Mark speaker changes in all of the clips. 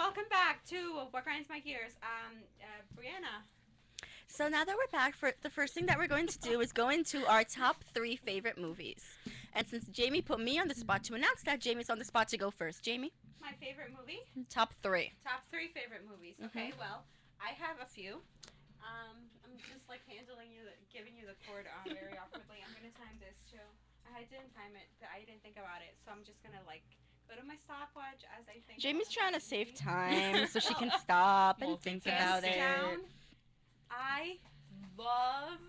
Speaker 1: welcome back to What Grinds My Gears. Um, uh, Brianna.
Speaker 2: So now that we're back, for the first thing that we're going to do is go into our top three favorite movies. And since Jamie put me on the spot to announce that, Jamie's on the spot to go first. Jamie,
Speaker 1: My favorite movie?
Speaker 2: top three.
Speaker 1: Top three favorite movies. Okay,
Speaker 2: Mhm.
Speaker 1: well, I have a few. Um, I'm just like handling you, the, giving you the cord uh, very awkwardly. I'm gonna time this too. I didn't time it. I didn't think about it, so I'm just gonna like go to my stopwatch as I think.
Speaker 2: Jamie's trying to save time so she can stop and think about it.
Speaker 1: down, I love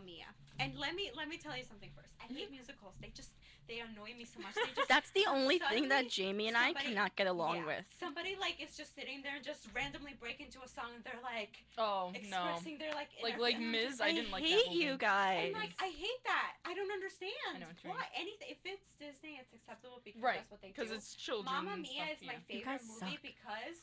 Speaker 1: Mamma Mia. And let me let me tell you something first. I hate musicals. They just they annoy me so much. They just
Speaker 2: That's the only thing that Jamie and I cannot get along
Speaker 1: yeah,
Speaker 2: with.
Speaker 1: Somebody like is just sitting there and just randomly break into a song and they're like
Speaker 3: Oh no.
Speaker 1: expressing their like
Speaker 3: Like-
Speaker 1: inner-
Speaker 3: like
Speaker 1: and I'm
Speaker 3: Ms. I didn't like that
Speaker 2: hate
Speaker 3: movie.
Speaker 2: you guys.
Speaker 1: I'm like I hate that. I don't understand.
Speaker 3: I know what you mean.
Speaker 1: Why anything if it's Disney it's acceptable because
Speaker 3: Right.
Speaker 1: that's what they do.
Speaker 3: Because it's children.
Speaker 1: Mamma
Speaker 3: and
Speaker 1: Mia
Speaker 3: stuff,
Speaker 1: is my
Speaker 3: yeah.
Speaker 1: favorite movie
Speaker 2: suck.
Speaker 1: because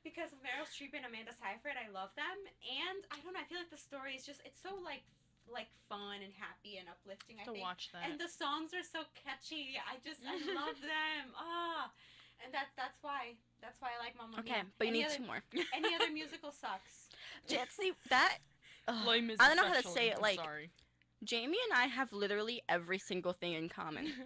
Speaker 1: because of Meryl Streep and Amanda Seyfried. I love them, and I don't know. I feel like the story is just it's so like like fun and happy and uplifting. I
Speaker 3: to
Speaker 1: think.
Speaker 3: watch that.
Speaker 1: And the songs are so catchy. I just I love them. Ah, and that that's why that's why I like Mamma
Speaker 2: okay,
Speaker 1: Mia.
Speaker 2: but you
Speaker 1: Any
Speaker 2: need
Speaker 1: other,
Speaker 2: two more.
Speaker 1: Any other musical sucks.
Speaker 2: Jetsy, that. ugh, I don't know how to say it. Like
Speaker 3: sorry.
Speaker 2: Jamie and I have literally every single thing in common.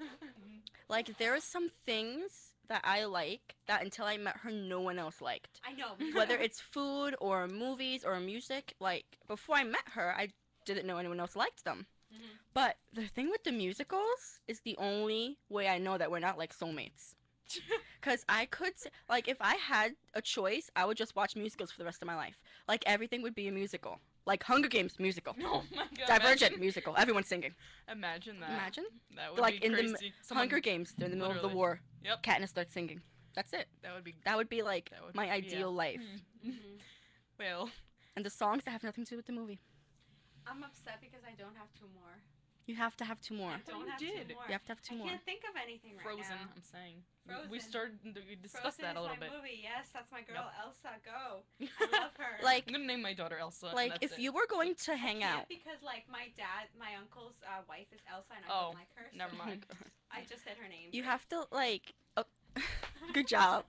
Speaker 2: Like there are some things that I like that until I met her, no one else liked.
Speaker 1: I know.
Speaker 2: Whether it's food or movies or music, like before I met her, I didn't know anyone else liked them.
Speaker 1: Mhm.
Speaker 2: But the thing with the musicals is the only way I know that we're not like soulmates. Cause I could like if I had a choice, I would just watch musicals for the rest of my life. Like everything would be a musical. Like Hunger Games musical.
Speaker 3: oh my god.
Speaker 2: Divergent
Speaker 3: Imagine,
Speaker 2: musical. Everyone's singing.
Speaker 3: imagine that.
Speaker 2: Imagine.
Speaker 3: That would
Speaker 2: like
Speaker 3: be
Speaker 2: in the.
Speaker 3: Someone-
Speaker 2: Hunger Games, they're in the middle of the
Speaker 3: Literally.
Speaker 2: war.
Speaker 3: Yep.
Speaker 2: Katniss starts singing. That's it.
Speaker 3: That would be.
Speaker 2: That would be like
Speaker 3: That would
Speaker 2: my
Speaker 3: be-
Speaker 2: ideal
Speaker 3: yeah.
Speaker 2: life.
Speaker 1: Mhm.
Speaker 3: Well,
Speaker 2: And the songs that have nothing to do with the movie.
Speaker 1: I'm upset because I don't have two more.
Speaker 2: You have to have two more.
Speaker 1: I don't
Speaker 3: you
Speaker 1: have
Speaker 3: did.
Speaker 1: two more.
Speaker 2: You have to have two
Speaker 1: I
Speaker 2: more.
Speaker 1: I can't think of anything right now. Frozen.
Speaker 3: I'm saying. We-
Speaker 1: Frozen.
Speaker 3: We started. We discussed
Speaker 1: Frozen
Speaker 3: that a
Speaker 1: is
Speaker 3: little
Speaker 1: my
Speaker 3: bit.
Speaker 1: movie. Yes, that's my girl
Speaker 3: Yep.
Speaker 1: Elsa. Go. I love her.
Speaker 2: Like
Speaker 3: I'm gonna name my daughter Elsa.
Speaker 2: like if
Speaker 3: it.
Speaker 2: you were going to hang
Speaker 1: Can't
Speaker 2: out.
Speaker 1: because like my dad, my uncle's uh, wife is Elsa, and I
Speaker 3: Oh,
Speaker 1: don't like her. so
Speaker 3: never mind.
Speaker 1: I just said her name.
Speaker 2: You have to like oh, Good job.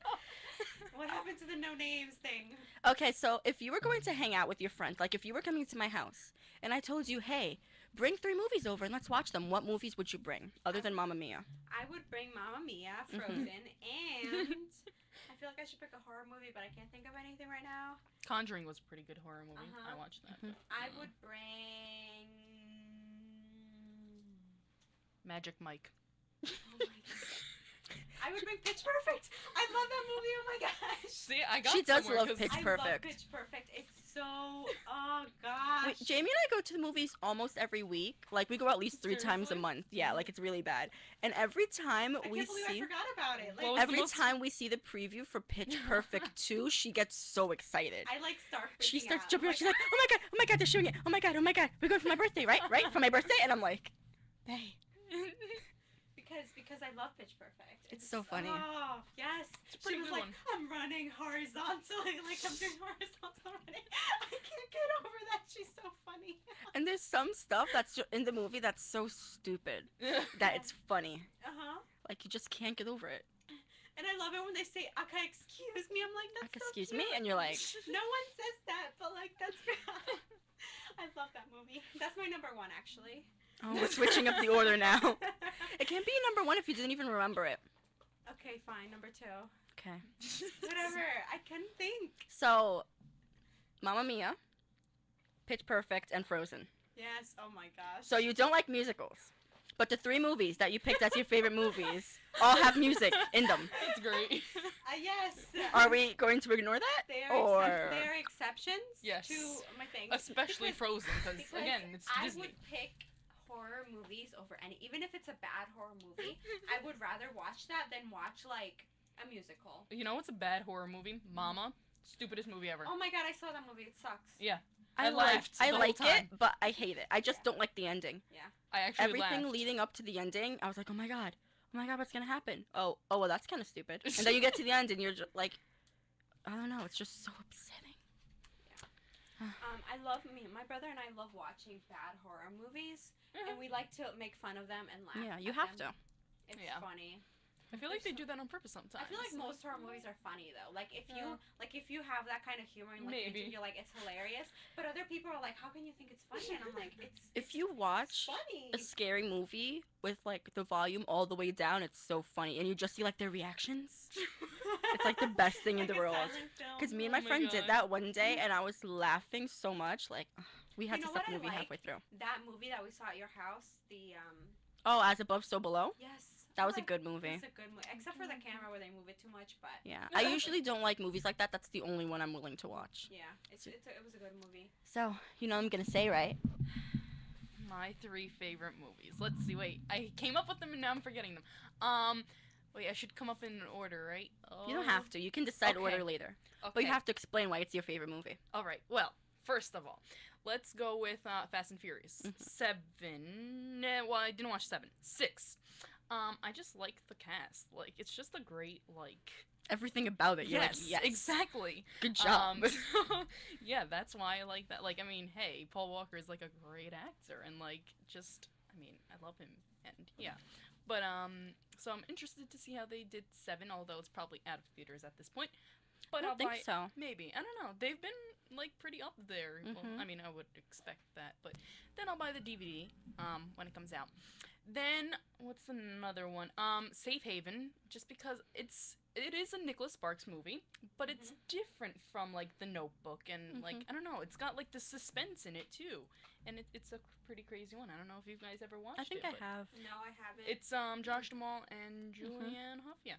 Speaker 1: what happened to the no names thing?
Speaker 2: Okay, so if you were going to hang out with your friend, like if you were coming to my house and I told you, "Hey, bring three movies over and let's watch them." What movies would you bring other than Mamma Mia?
Speaker 1: I would bring Mamma Mia,
Speaker 2: Mm-hmm.
Speaker 1: Frozen, and I feel like I should pick a horror movie, but I can't think of anything right now.
Speaker 3: Conjuring was a pretty good horror movie.
Speaker 1: Uh-huh.
Speaker 3: I watched that.
Speaker 2: Mhm.
Speaker 1: I would bring.
Speaker 3: Magic Mike.
Speaker 1: Oh my. I would bring Pitch Perfect. I love that movie. Oh my gosh.
Speaker 3: See, I got
Speaker 2: She does
Speaker 3: somewhere
Speaker 2: love
Speaker 3: 'cause-
Speaker 2: Pitch
Speaker 1: I
Speaker 2: Perfect.
Speaker 1: love Pitch Perfect. It's so. Oh gosh.
Speaker 2: Wait, Jamie and I go to the movies almost every week. Like we go at least three times a month. Yeah, like it's really bad. And every time
Speaker 1: I
Speaker 2: we
Speaker 1: can't believe I
Speaker 2: see
Speaker 1: forgot about it. Like,
Speaker 3: the
Speaker 2: every
Speaker 3: most-
Speaker 2: time we see the preview for Pitch Perfect 2, she gets so excited.
Speaker 1: I like start.
Speaker 2: She starts
Speaker 1: out.
Speaker 2: jumping
Speaker 1: I'm.
Speaker 2: She's like, "Oh my god! Oh my god! They're showing it! Oh my god! Oh my god! We're going for my birthday, right? Right for my birthday!" And I'm like, "Hey,
Speaker 1: because because I love Pitch Perfect.
Speaker 2: It's so funny.
Speaker 1: Oh yes. she was like,
Speaker 3: one.
Speaker 1: I'm running horizontally, like I'm doing horizontal running. I can't get over that. She's so funny.
Speaker 2: And there's some stuff that's in the movie that's so stupid that it's funny.
Speaker 1: Uh huh.
Speaker 2: Like you just can't get over it.
Speaker 1: And I love it when they say "Aka, excuse me." I'm like, "That's
Speaker 2: Aka,
Speaker 1: so
Speaker 2: excuse
Speaker 1: cute."
Speaker 2: me? And you're like-
Speaker 1: no one says that, but like that's. I love that movie. That's my number one, actually.
Speaker 2: Oh, we're switching up the order now. It can't be number one if you didn't even remember it.
Speaker 1: Okay, fine. Number two.
Speaker 2: Okay.
Speaker 1: Whatever. I couldn't think.
Speaker 2: So, Mamma Mia, Pitch Perfect, and Frozen.
Speaker 1: Yes. Oh my gosh.
Speaker 2: So you don't like musicals, but the three movies that you picked as your favorite movies all have music in them.
Speaker 3: That's great.
Speaker 1: Uh, yes.
Speaker 2: Are we going to ignore that?
Speaker 1: They are,
Speaker 2: or
Speaker 1: excep- they are exceptions
Speaker 3: Yes.
Speaker 1: to my thing.
Speaker 3: Especially
Speaker 1: Because-
Speaker 3: Frozen, because
Speaker 1: because
Speaker 3: again, it's
Speaker 1: I
Speaker 3: Disney.
Speaker 1: would pick horror movies over any, even if it's a bad horror movie. I would rather watch that than watch like a musical.
Speaker 3: You know what's a bad horror movie? Mm-hmm. Mama. Stupidest movie ever.
Speaker 1: Oh my god, I saw that movie. It sucks.
Speaker 3: Yeah.
Speaker 2: I,
Speaker 3: I
Speaker 2: like
Speaker 3: laughed
Speaker 2: I like
Speaker 3: time.
Speaker 2: it, but I hate it. I just
Speaker 1: Yeah.
Speaker 2: don't like the ending. Yeah.
Speaker 3: I actually
Speaker 2: Everything
Speaker 3: laughed.
Speaker 2: leading up to the ending, I was like, oh my god, oh my god, what's gonna happen? Oh, oh well, that's kind of stupid. And then you get to the end, and you're just like, I don't know, it's just so upsetting.
Speaker 1: Um, I love me. My brother and I love watching bad horror movies, and we like to make fun of them and laugh.
Speaker 2: Yeah, you
Speaker 1: at
Speaker 2: have
Speaker 1: them.
Speaker 2: to.
Speaker 1: It's
Speaker 3: Yeah.
Speaker 1: funny.
Speaker 3: I feel like they do that on purpose sometimes.
Speaker 1: I feel like most horror movies are funny though. Like if you like if you have that kind of humor and like
Speaker 3: Maybe.
Speaker 1: you're like it's hilarious, but other people are like, how can you think it's funny? And I'm like, it's
Speaker 2: If you watch a scary movie with like the volume all the way down, it's so funny, and you just see like their reactions. It's like the best thing in the world. Because me and
Speaker 3: Oh
Speaker 2: my
Speaker 3: my
Speaker 2: friend
Speaker 3: God.
Speaker 2: did that one day, and I was laughing so much, like we had
Speaker 1: You
Speaker 2: to stop the movie
Speaker 1: like?
Speaker 2: halfway through.
Speaker 1: that movie that we saw at your house, the um
Speaker 2: Oh, as above, so below.
Speaker 1: yes.
Speaker 2: That
Speaker 1: I
Speaker 2: was a good movie.
Speaker 1: It's a good movie, except for the camera where they move it too much. But
Speaker 2: Yeah, I usually don't like movies like that. That's the only one I'm willing to watch.
Speaker 1: yeah, it's, it's a, it was a good movie.
Speaker 2: So you know what I'm gonna say, right?
Speaker 3: My three favorite movies. Let's see. Wait, I came up with them and now I'm forgetting them. Um, wait, I should come up in an order, right?
Speaker 2: You don't have to. You can decide
Speaker 3: Okay.
Speaker 2: order later,
Speaker 3: Okay.
Speaker 2: but you have to explain why it's your favorite movie.
Speaker 3: All right. Well, first of all, let's go with uh, Fast and Furious.
Speaker 2: Mhm.
Speaker 3: Seven. eh, Well, I didn't watch seven. Six. Um, I just like the cast. Like, it's just a great like.
Speaker 2: Everything about it.
Speaker 3: Yes,
Speaker 2: like, yes,
Speaker 3: exactly.
Speaker 2: Good job.
Speaker 3: Um, yeah, that's why I like that. Like, I mean, hey, Paul Walker is like a great actor, and like, just, I mean, I love him, and yeah. But um, so I'm interested to see how they did Seven, although it's probably out of theaters at this point. But
Speaker 2: I don't think
Speaker 3: buy
Speaker 2: so.
Speaker 3: maybe. I don't know. They've been like pretty up there.
Speaker 2: Mhm.
Speaker 3: Well, I mean, I would expect that, but then I'll buy the DVD um when it comes out. Then what's another one? Um, Safe Haven, just because it's it is a Nicholas Sparks movie, but it's different from like The Notebook and like
Speaker 2: Mhm.
Speaker 3: I don't know, it's got like the suspense in it too, and it, it's a pretty crazy one. I don't know if you guys ever watched it.
Speaker 2: I think
Speaker 3: it.
Speaker 2: I
Speaker 3: but
Speaker 2: have.
Speaker 1: No, I haven't.
Speaker 3: It's um Josh Duhamel and Julianne Hough. Yeah,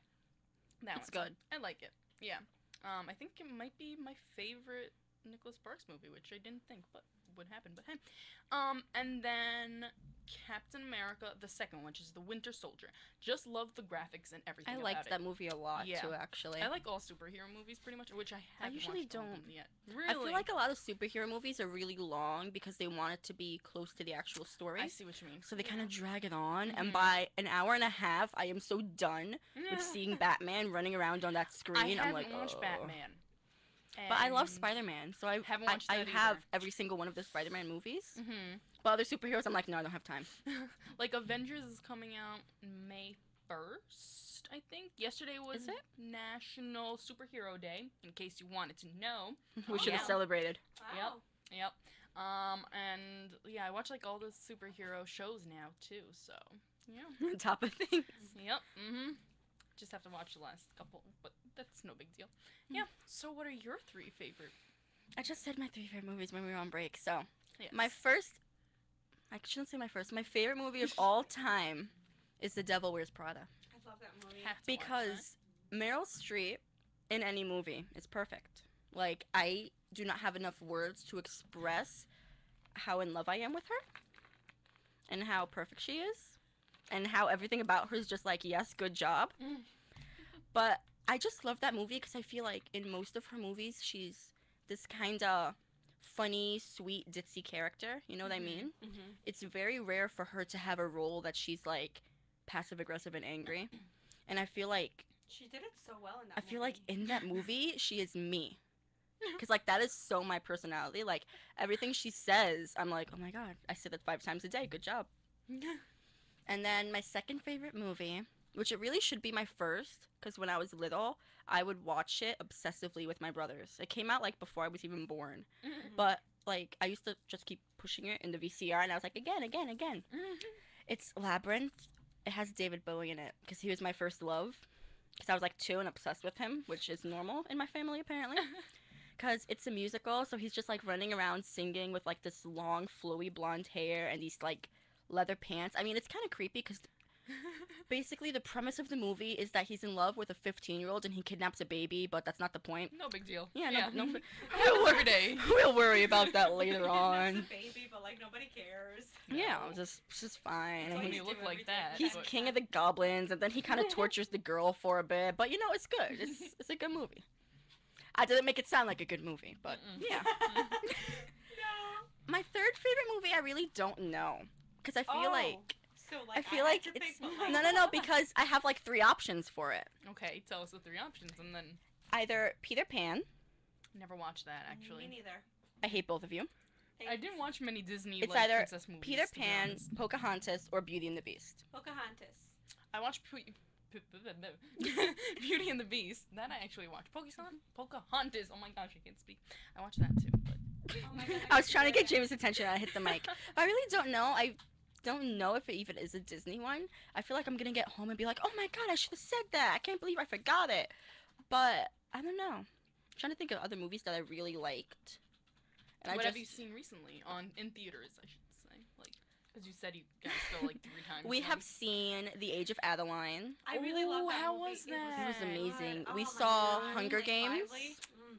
Speaker 3: that
Speaker 2: It's
Speaker 3: one's-
Speaker 2: good.
Speaker 3: I like it. Yeah. Um, I think it might be my favorite Nicholas Sparks movie, which I didn't think, but would happen. But hey, um, and then Captain America, the second one, which is the Winter Soldier. Just love the graphics and everything.
Speaker 2: I liked
Speaker 3: it.
Speaker 2: that movie a lot
Speaker 3: Yeah.
Speaker 2: too. Actually,
Speaker 3: I like all superhero movies pretty much, which I haven't
Speaker 2: usually don't.
Speaker 3: yet. Really,
Speaker 2: I feel like a lot of superhero movies are really long because they want it to be close to the actual story.
Speaker 3: I see what you mean.
Speaker 2: So they kind of drag it on,
Speaker 3: Mhm.
Speaker 2: and by an hour and a half, I am so done with seeing Batman running around on that screen.
Speaker 3: I
Speaker 2: I'm like,
Speaker 3: watched
Speaker 2: "Oh."
Speaker 3: Batman.
Speaker 2: But I love Spider Man, so I
Speaker 3: Haven't watched
Speaker 2: I
Speaker 3: that
Speaker 2: have every single one of the Spider Man movies.
Speaker 3: Mhm.
Speaker 2: But other superheroes, I'm like, no, I don't have time.
Speaker 3: like Avengers is coming out May first, I think. Yesterday was
Speaker 2: Is it?
Speaker 3: National Superhero Day, in case you wanted to know.
Speaker 2: we should have
Speaker 3: yeah.
Speaker 2: celebrated.
Speaker 1: wow.
Speaker 3: Yep. Um, and yeah, I watch like all the superhero shows now too. So yeah.
Speaker 2: On top of things.
Speaker 3: Yep. Mm-hmm. Just have to watch the last couple, but that's no big deal. Yeah. So what are your three favorite?
Speaker 2: I just said my three favorite movies when we were on break. So
Speaker 3: Yes.
Speaker 2: my first, I shouldn't say my first. My favorite movie of all time is The Devil Wears Prada
Speaker 1: I love that movie.
Speaker 3: Have to watch that.
Speaker 2: because Meryl Streep in any movie is perfect. Like I do not have enough words to express how in love I am with her and how perfect she is and how everything about her is just like yes, good job.
Speaker 3: Mm.
Speaker 2: But I just love that movie because I feel like in most of her movies she's this kind of funny, sweet, ditzy character. You know what I
Speaker 3: Mhm.
Speaker 2: mean?
Speaker 1: Mm-hmm.
Speaker 2: It's very rare for her to have a role that she's like passive aggressive and angry. And I feel like
Speaker 1: She did it so well in that.
Speaker 2: I feel like
Speaker 1: movie.
Speaker 2: in that movie she is me. Cuz like that is so my personality. Like everything she says, I'm like, "Oh my god, I say that 5 times a day. Good job." And then my second favorite movie, which it really should be my first cuz when I was little, I would watch it obsessively with my brothers. It came out like before I was even born.
Speaker 1: Mhm.
Speaker 2: But like I used to just keep pushing it in the VCR and I was like, "Again, again, again." It's Labyrinth. It has David Bowie in it because he was my first love. Because I was like two and obsessed with him, which is normal in my family apparently. Because it's a musical, so he's just like running around singing with like this long, flowy blonde hair and these like leather pants. I mean, it's kind of creepy because basically the premise of the movie is that he's in love with a 15 year old and he kidnaps a baby, but that's not the point.
Speaker 3: no big deal.
Speaker 2: Yeah, no, no.
Speaker 3: It happens every day.
Speaker 2: we'll worry about that later on.
Speaker 1: a baby, but like nobody cares.
Speaker 2: Yeah,
Speaker 3: No.
Speaker 2: it's just, it's just fine.
Speaker 1: It's
Speaker 2: And he's
Speaker 3: you look like that,
Speaker 2: He's
Speaker 3: but-
Speaker 2: king of the goblins, and then he kind of tortures the girl for a bit. But you know, it's good. It's it's a good movie. I didn't make it sound like a good movie, but
Speaker 3: Mm-mm.
Speaker 2: yeah.
Speaker 1: no.
Speaker 2: My third favorite movie, I really don't know, because I feel
Speaker 1: Oh,
Speaker 2: like
Speaker 1: So like
Speaker 2: I feel
Speaker 1: had
Speaker 2: like
Speaker 1: to
Speaker 2: it's
Speaker 1: pick, like,
Speaker 2: no, no, no, because I have like three options for it.
Speaker 3: Okay, tell us the three options, and then
Speaker 2: Either Peter Pan.
Speaker 3: never watched that mm, actually.
Speaker 1: Me neither.
Speaker 2: I hate both of you.
Speaker 3: I didn't watch many Disney
Speaker 2: It's
Speaker 3: like
Speaker 2: either
Speaker 3: princess movies.
Speaker 2: Peter
Speaker 3: to be
Speaker 2: Pan. Pocahontas, or Beauty and the Beast.
Speaker 1: Pocahontas.
Speaker 3: I watched Pe- P- p- p- Beauty and the Beast. That I actually watched. Pokemon, Pocahontas. Oh my gosh, I can't speak. I watched that too. But
Speaker 1: Oh my God,
Speaker 2: I was trying to get
Speaker 1: it.
Speaker 2: James' attention I hit the mic. But I really don't know. I don't know if it even is a Disney one. I feel like I'm gonna get home and be like, oh my god, I should have said that. I can't believe I forgot it. But I don't know. I'm trying to think of other movies that I really liked. And
Speaker 3: what
Speaker 2: I just
Speaker 3: have you seen recently on in theaters? I should say, like, because you said you guys go like three times.
Speaker 2: we have seen The Age of Adaline.
Speaker 1: I really
Speaker 3: Ooh,
Speaker 1: love that
Speaker 3: how
Speaker 1: movie.
Speaker 3: was
Speaker 1: It
Speaker 3: that?
Speaker 2: It was amazing.
Speaker 1: Oh
Speaker 2: We saw
Speaker 1: God.
Speaker 2: Hunger
Speaker 1: Like,
Speaker 2: Games.
Speaker 1: Lively. Mm.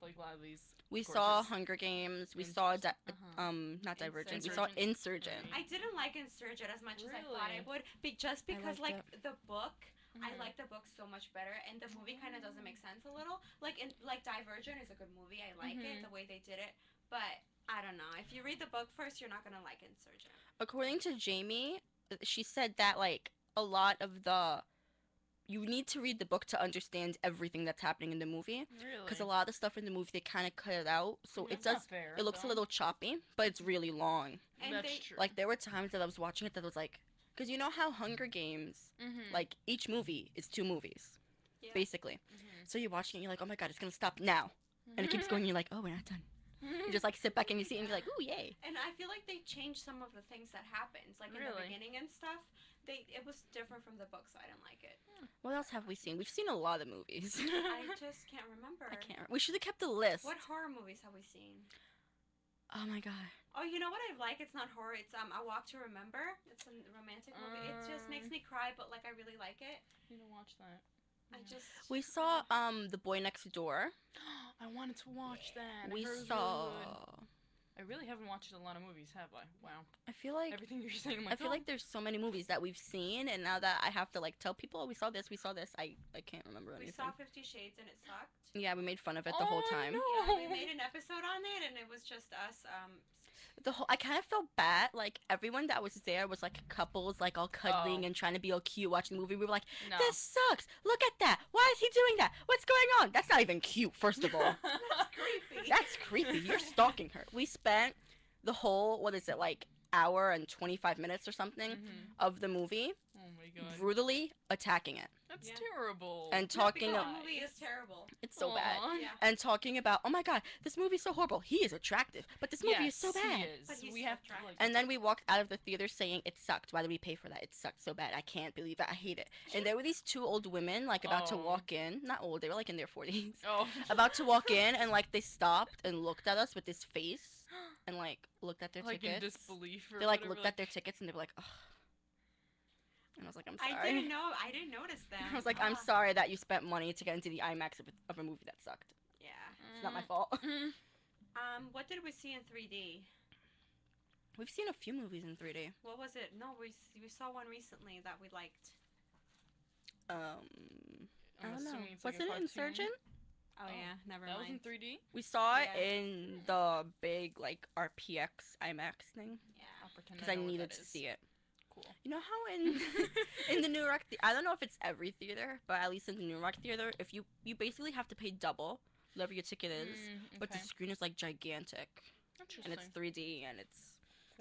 Speaker 3: Blake Lively's.
Speaker 2: We saw. Hunger Games. We
Speaker 3: Inter-
Speaker 2: saw di-
Speaker 3: uh-huh.
Speaker 2: um not Divergent. We saw Insurgent.
Speaker 1: I didn't like Insurgent as much as I thought I would, be, just because
Speaker 2: liked
Speaker 1: like the book, I
Speaker 3: Mhm.
Speaker 1: like the book so much better, and the movie kind of doesn't make sense a little. Like in like Divergent is a good movie. I like
Speaker 3: Mhm.
Speaker 1: it the way they did it, but I don't know. If you read the book first, you're not gonna like Insurgent.
Speaker 2: according to Jamie, uh, she said that like a lot of the you need to read the book to understand everything that's happening in the movie
Speaker 3: Really?
Speaker 2: because a lot of the stuff in the movie they kind of cut it out, so it
Speaker 3: That's not
Speaker 2: does.
Speaker 3: fair,
Speaker 2: It looks a little choppy, but it's really long.
Speaker 1: And
Speaker 3: That's
Speaker 1: they-
Speaker 3: true.
Speaker 2: Like there were times that I was watching it that was like, because you know how Hunger Games,
Speaker 3: Mhm.
Speaker 2: like each movie is two movies,
Speaker 1: Yeah.
Speaker 2: basically.
Speaker 3: Mhm.
Speaker 2: So you're watching it, you're like, oh my god, it's gonna stop now, and it keeps going. and You're like, oh, we're not done. You just like sit back in your seat and you're like, ooh, yay.
Speaker 1: And I feel like they changed some of the things that happens, like in the beginning and stuff. They it was different from the book, so I didn't like it.
Speaker 2: What else have we seen? We've seen a lot of movies.
Speaker 1: I just can't remember.
Speaker 2: I can't. We should have kept a list.
Speaker 1: What horror movies have we seen?
Speaker 2: Oh my god.
Speaker 1: Oh, you know what I like? It's not horror. It's um, A Walk to Remember. It's a romantic movie. it just makes
Speaker 3: Uh.
Speaker 1: me cry, but like I really like it.
Speaker 3: You don't watch that.
Speaker 1: I just
Speaker 2: We saw um The Boy Next Door.
Speaker 3: I wanted to watch that. I
Speaker 2: we
Speaker 3: heard
Speaker 2: saw.
Speaker 3: Really. I really haven't watched a lot of movies, have I? Wow.
Speaker 2: I feel like
Speaker 3: Everything you're saying, I'm like,
Speaker 2: I feel
Speaker 3: "Oh."
Speaker 2: like there's so many movies that we've seen, and now that I have to like tell people oh, we saw this, we saw this, I I can't remember
Speaker 1: we
Speaker 2: anything.
Speaker 1: We saw Fifty Shades and it sucked.
Speaker 2: Yeah, we made fun of it the whole
Speaker 3: Oh,
Speaker 2: time.
Speaker 3: no.
Speaker 1: Yeah, we made an episode on it, and it was just us. Um,
Speaker 2: The whole I kind of felt bad. Like everyone that was there was like couples, like all cuddling
Speaker 3: Oh.
Speaker 2: and trying to be all cute watching the movie. We were like,
Speaker 3: No.
Speaker 2: this sucks. Look at that. Why is he doing that? What's going on? That's not even cute. First of all.
Speaker 1: that's creepy.
Speaker 2: That's creepy. You're stalking her. We spent the whole what is it like hour and 25 minutes or something
Speaker 3: Mhm.
Speaker 2: of the movie
Speaker 3: Oh my god.
Speaker 2: brutally attacking it
Speaker 3: That's
Speaker 1: Yeah.
Speaker 3: terrible.
Speaker 2: and talking
Speaker 1: because
Speaker 2: ab-
Speaker 1: the movie is terrible.
Speaker 2: it's so bad
Speaker 1: Yeah.
Speaker 2: and talking about oh my god this movie's so horrible he is attractive but this movie is so
Speaker 3: Yes, he
Speaker 2: bad
Speaker 3: is.
Speaker 1: But he's
Speaker 3: we
Speaker 1: so
Speaker 3: have to
Speaker 1: attractive.
Speaker 3: like.
Speaker 2: and then we walked out of the theater saying it sucked why did we pay for that it sucked so bad i can't believe it i hate it and there were these two old women like about to
Speaker 3: Oh.
Speaker 2: walk in not old they were like in their 40s
Speaker 3: oh.
Speaker 2: about to walk in and like they stopped and looked at us with this face and like looked at their
Speaker 3: like in
Speaker 2: tickets
Speaker 3: disbelief. Or
Speaker 2: they like
Speaker 3: whatever,
Speaker 2: looked at their tickets and they were like, Ugh. And I was like, I'm sorry.
Speaker 1: I didn't know. I didn't notice them.
Speaker 2: I was like, I'm sorry that you spent money to get into the IMAX of a, of a movie that sucked.
Speaker 1: Yeah.
Speaker 2: It's not my
Speaker 3: Mm.
Speaker 2: fault.
Speaker 3: Mm.
Speaker 1: Um, what did we see in 3D?
Speaker 2: We've seen a few movies in 3D.
Speaker 1: What was it? No, we we saw one recently that we liked.
Speaker 2: Um, I
Speaker 3: I'm
Speaker 2: don't know.
Speaker 3: it's
Speaker 2: Was
Speaker 3: like
Speaker 2: it. Insurgent?
Speaker 1: Oh,
Speaker 3: Oh,
Speaker 1: yeah, never
Speaker 3: That was in 3D.
Speaker 2: We saw it in the big like RPX IMAX thing
Speaker 1: yeah.
Speaker 2: Because I,
Speaker 3: know
Speaker 2: needed to see it.
Speaker 3: Cool.
Speaker 2: You know how in in the New York, the- I don't know if it's every theater, but at least in the New York theater, if you you basically have to pay double whatever your ticket is,
Speaker 3: Mm,
Speaker 2: but the
Speaker 3: okay.
Speaker 2: screen is like gigantic and it's 3D and it's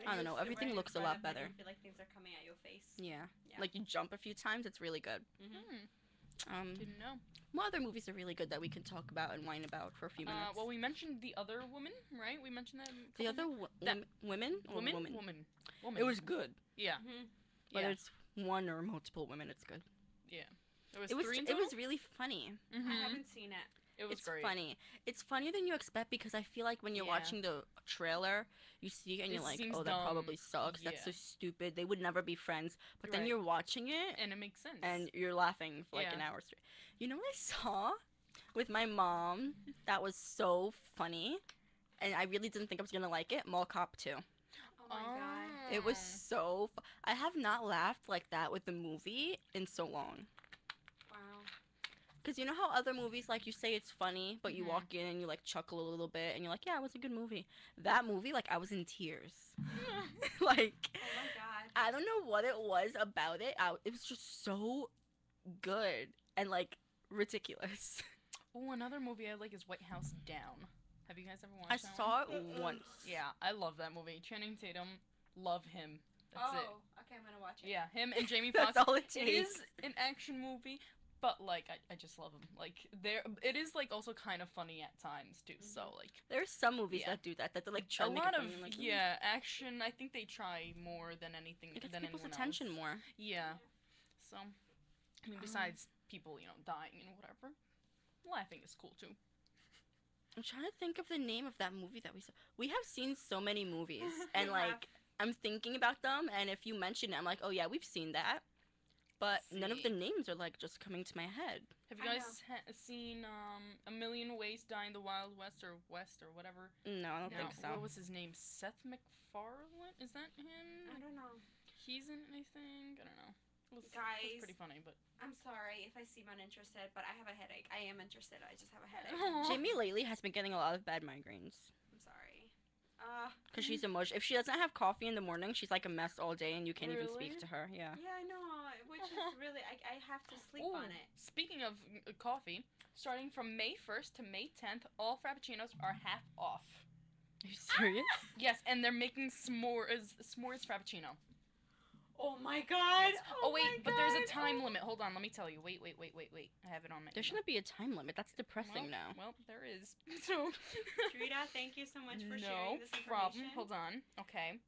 Speaker 2: I don't know, everything looks a lot
Speaker 1: of it and
Speaker 2: better.
Speaker 1: You feel like things are coming at your face.
Speaker 2: yeah.
Speaker 1: Yeah.
Speaker 2: Like you jump a few times, it's really good.
Speaker 1: Mhm.
Speaker 3: Hmm,
Speaker 2: Um,
Speaker 3: didn't know.
Speaker 2: what other movies are really good that we can talk about and whine about for a few minutes?
Speaker 3: Uh, well, we mentioned the other woman, right? We mentioned that. a
Speaker 2: the
Speaker 3: couple
Speaker 2: other
Speaker 3: minutes-
Speaker 2: w-
Speaker 3: that-
Speaker 2: wom- women, or
Speaker 3: woman,
Speaker 2: woman,
Speaker 3: woman, woman.
Speaker 2: It was good.
Speaker 3: Yeah,
Speaker 1: Mhm.
Speaker 2: Whether
Speaker 3: yeah.
Speaker 2: it's one or multiple women, it's good. Yeah.
Speaker 3: It was,
Speaker 2: It was
Speaker 3: three in
Speaker 2: it was really funny.
Speaker 3: Mhm.
Speaker 1: I haven't seen it.
Speaker 3: It was
Speaker 2: it's
Speaker 3: great.
Speaker 2: funny. It's funnier than you expect because I feel like when you're
Speaker 3: Yeah.
Speaker 2: watching the trailer, you see it and
Speaker 3: It
Speaker 2: you're like, oh, that
Speaker 3: dumb.
Speaker 2: probably sucks. That's so stupid. They would never be friends. But then
Speaker 3: Right.
Speaker 2: you're watching it
Speaker 3: And it makes sense.
Speaker 2: and you're laughing for like an hour straight. You know what I saw with my mom that was so funny, and I really didn't think I was gonna like it. Mall Cop 2.
Speaker 1: Oh my god.
Speaker 2: It was
Speaker 3: Oh.
Speaker 2: so. Fu- I have not laughed like that with the movie in so long.
Speaker 1: Wow.
Speaker 2: Cause you know how other movies like you say it's funny, but you
Speaker 3: Mhm.
Speaker 2: walk in and you like chuckle a little bit and you're like, yeah, it was a good movie. That movie, like I was in tears. like
Speaker 1: Oh my god.
Speaker 2: I don't know what it was about it. I, it was just so good and like ridiculous.
Speaker 3: Oh, another movie I like is White House Down. Have you guys ever watched
Speaker 2: I
Speaker 3: that
Speaker 2: saw
Speaker 3: one?
Speaker 2: it once.
Speaker 3: Yeah, I love that movie. Channing Tatum, love him. That's
Speaker 1: oh,
Speaker 3: it.
Speaker 1: okay, I'm gonna watch it.
Speaker 3: Yeah, him and Jamie Foxx.
Speaker 2: That's all it
Speaker 3: It
Speaker 2: takes.
Speaker 3: is an action movie, but like I, I just love him. Like there, it is like also kind of funny at times too. So like
Speaker 2: There's some movies
Speaker 3: Yeah.
Speaker 2: that do that. That they're like
Speaker 3: a
Speaker 2: trying to make
Speaker 3: lot of
Speaker 2: funny, I'm like, mm.
Speaker 3: yeah action. I think they try more than anything
Speaker 2: It gets
Speaker 3: than
Speaker 2: people's attention
Speaker 3: else.
Speaker 2: more.
Speaker 3: Yeah. So, I mean,
Speaker 2: Um,
Speaker 3: besides people, you know, dying and whatever, laughing is cool too.
Speaker 2: I'm trying to think of the name of that movie that we saw. We have seen so many movies, and like I'm thinking about them, and if you mention it, I'm like, oh yeah, we've seen that. But none of the names are like just coming to my head.
Speaker 3: Have
Speaker 1: I
Speaker 3: you guys ha- seen um, A Million Ways to Die in the Wild West or West or whatever?
Speaker 2: No, I don't
Speaker 3: No,
Speaker 2: think so.
Speaker 3: What was his name? Seth MacFarlane? Is that him?
Speaker 1: I don't know.
Speaker 3: He's in anything? I don't know. It was, it was
Speaker 1: Guys.
Speaker 3: pretty funny, but
Speaker 1: I'm sorry if I seem uninterested, but I have a headache. I am interested. I just have a headache.
Speaker 2: Jamie lately has been getting a lot of bad migraines
Speaker 1: I'm sorry. Uh,
Speaker 2: because she's emotional. If she doesn't have coffee in the morning, she's like a mess all day, and you can't even speak to her. Yeah.
Speaker 1: yeah, I know. Which is really, I, I have to sleep
Speaker 3: Ooh,
Speaker 1: on it.
Speaker 3: Speaking of uh, coffee, starting from May 1st to May 10th, all frappuccinos are half off.
Speaker 2: Are you serious?
Speaker 3: Yes, and they're making s'mores s'mores frappuccino.
Speaker 1: Oh my god.
Speaker 3: Oh, wait,
Speaker 1: my
Speaker 3: but there's a time
Speaker 1: Oh.
Speaker 3: limit. Hold on, let me tell you. Wait, wait, wait, wait, wait. I have it on my.
Speaker 2: there
Speaker 3: email.
Speaker 2: shouldn't be a time limit. That's depressing
Speaker 3: well,
Speaker 2: now.
Speaker 3: Well, there is. So.
Speaker 1: Drita, thank you so much for
Speaker 3: no
Speaker 1: sharing this information. problem.
Speaker 3: Hold on. Okay.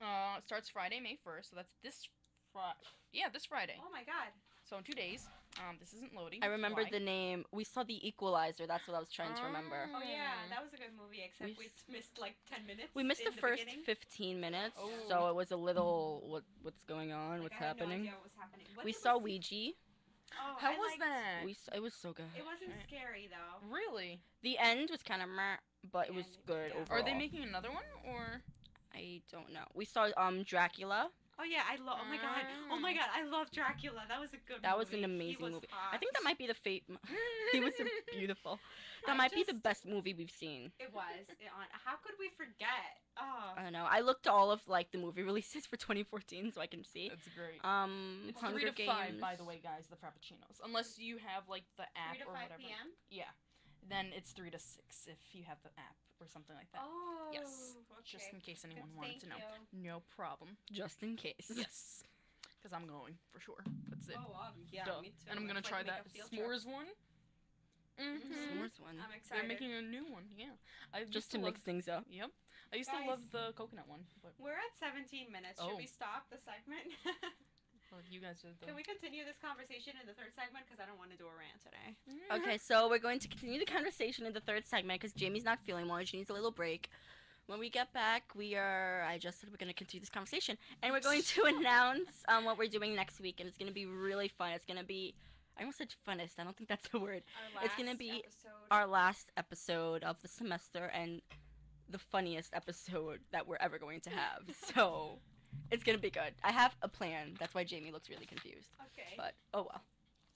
Speaker 3: Uh, starts Friday, May first. So that's this Friday. Yeah, this Friday.
Speaker 1: Oh my god.
Speaker 3: So in two days. Um, this isn't loading.
Speaker 2: I remember
Speaker 3: Why?
Speaker 2: the name. We saw the Equalizer. That's what I was trying to remember.
Speaker 1: Oh yeah, that was a good movie. Except
Speaker 2: We
Speaker 1: we, missed like ten minutes.
Speaker 2: We missed
Speaker 1: in
Speaker 2: the first
Speaker 1: beginning.
Speaker 2: 15 minutes,
Speaker 3: Oh.
Speaker 2: so it was a little what what's going on,
Speaker 1: Like,
Speaker 2: what's
Speaker 1: I had No
Speaker 2: happening.
Speaker 1: idea what was happening. What
Speaker 2: we saw
Speaker 1: see?
Speaker 2: Ouija.
Speaker 1: Oh,
Speaker 3: How
Speaker 1: I
Speaker 3: was
Speaker 1: liked-
Speaker 3: that?
Speaker 2: We s- it was so good.
Speaker 1: It wasn't
Speaker 3: Right.
Speaker 1: scary though.
Speaker 3: Really?
Speaker 2: The end was kind of meh, but it was
Speaker 1: end,
Speaker 2: good
Speaker 1: yeah.
Speaker 2: overall.
Speaker 3: Are they making another one or?
Speaker 2: I don't know. We saw um Dracula.
Speaker 1: Oh yeah, I love. Oh my god. Oh my
Speaker 3: Ah.
Speaker 1: god, I love Dracula. That was a good.
Speaker 2: That was an
Speaker 1: movie. He
Speaker 2: amazing
Speaker 1: was
Speaker 2: movie. I think that might be the fate. he was beautiful. That
Speaker 1: I
Speaker 2: might be the best movie we've seen.
Speaker 1: It was. It on. How could we forget? Oh.
Speaker 2: I don't know. I looked at all of like the movie releases for 2014 so I can see.
Speaker 3: That's great.
Speaker 2: Um,
Speaker 3: it's
Speaker 2: Hunger
Speaker 3: three to
Speaker 2: Games.
Speaker 3: five, by the way, guys. The frappuccinos, unless you have like the app
Speaker 1: Three to
Speaker 3: or
Speaker 1: five
Speaker 3: whatever.
Speaker 1: p.m.
Speaker 3: Yeah, then it's three to six if you have the app or something like that.
Speaker 1: Oh.
Speaker 3: Yes,
Speaker 1: Okay.
Speaker 3: Just in case
Speaker 1: Good,
Speaker 3: anyone wanted to know.
Speaker 1: you.
Speaker 3: No problem.
Speaker 2: Just in case.
Speaker 3: Yes, because I'm going for sure. That's it.
Speaker 1: Oh, um, yeah,
Speaker 3: Duh.
Speaker 1: me too.
Speaker 3: and I'm gonna
Speaker 1: Let's,
Speaker 3: try
Speaker 1: like,
Speaker 3: that
Speaker 1: a field trip.
Speaker 3: s'mores one. Mm-hmm.
Speaker 2: S'mores one.
Speaker 1: I'm excited.
Speaker 3: They're making a new one. Yeah, I
Speaker 2: Just to
Speaker 3: love,
Speaker 2: mix things up.
Speaker 3: Yep, I used to love the coconut one, but
Speaker 1: We're at 17 minutes. Should
Speaker 3: Oh.
Speaker 1: we stop the segment?
Speaker 3: well, you guys are the.
Speaker 1: Can we continue this conversation in the third segment? Because I don't want to do a rant today.
Speaker 2: Okay, so we're going to continue the conversation in the third segment because Jamie's not feeling well. and She needs a little break. When we get back, we are. I just said we're going to continue this conversation, and we're going to announce um, what we're doing next week, and it's going to be really fun. It's going to be. I almost said funnest. I don't think that's the word.
Speaker 1: Our
Speaker 2: It's gonna be
Speaker 1: episode.
Speaker 2: Our last episode of the semester and the funniest episode that we're ever going to have. So it's going to be good. I have a plan. That's why Jamie looks really confused.
Speaker 1: okay.
Speaker 2: But oh well.